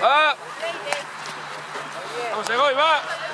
Ah. Va. Vamos, Segoy, va.